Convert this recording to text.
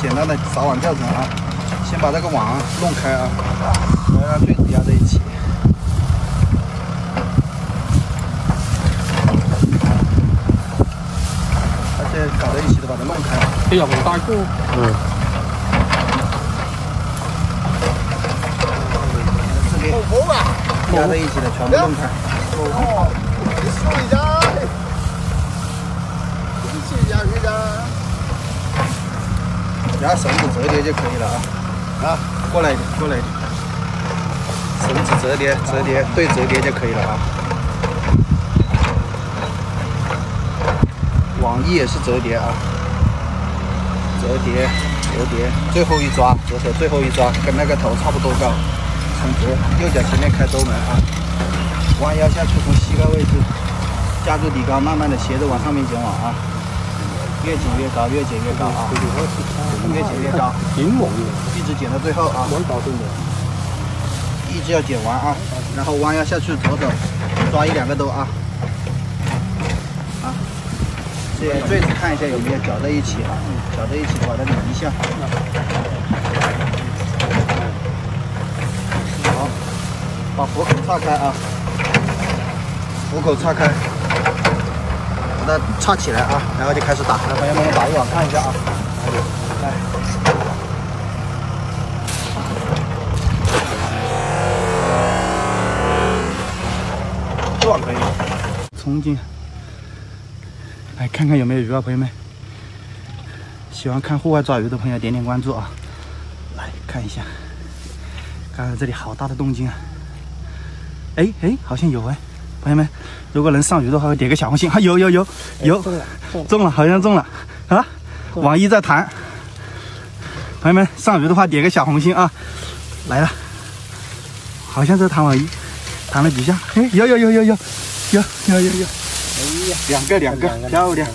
简单的撒网教程啊，先把这个网弄开啊，然后让坠子压在一起。而且搞在一起的把它弄开。哎呀，好大个。嗯。这里压在一起的全部弄开。哦，你试一下。你试一下，试一下。然后绳子折叠就可以了啊！啊，过来一点，过来一点。绳子折叠，折叠对折叠就可以了啊。网翼也是折叠啊，折叠，折叠，最后一抓，左手最后一抓，跟那个头差不多高，撑直，右脚前面开兜门啊，弯腰下去，从膝盖位置架住底杆，慢慢的斜着往上面剪网啊。越剪越高，越剪越高啊！越剪越高，挺猛的，一直剪到最后啊！一直要剪完啊！然后弯腰下去，左走抓一两个兜啊！啊！这坠子看一下有没有绞在一起啊？绞在一起的话，再拧一下。好，把佛口岔开啊！佛口岔开。它插起来啊，然后就开始打。来，朋友们打一网看一下啊。来，这网可以。冲进，来看看有没有鱼啊，朋友们。喜欢看户外抓鱼的朋友点点关注啊。来看一下，刚才这里好大的动静啊。哎哎，好像有哎。朋友们，如果能上鱼的话，点个小红心。哈，有有有有，中了，中了，好像中了啊！网一在弹。朋友们，上鱼的话点个小红心啊！来了，好像在弹网一，弹了几下。哎，有有有有有有有有有，哎呀，两个两个，漂亮。